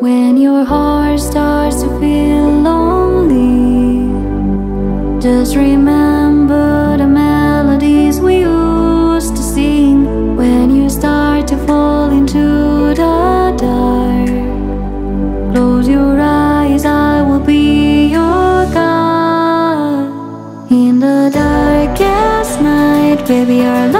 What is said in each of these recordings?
When your heart starts to feel lonely. Just remember the melodies we used to sing When you start to fall into the dark. Close your eyes, I will be your guide. In the darkest night, baby, our love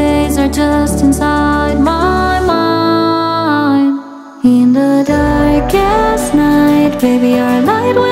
days are just inside my mind. In the darkest night, baby, our light.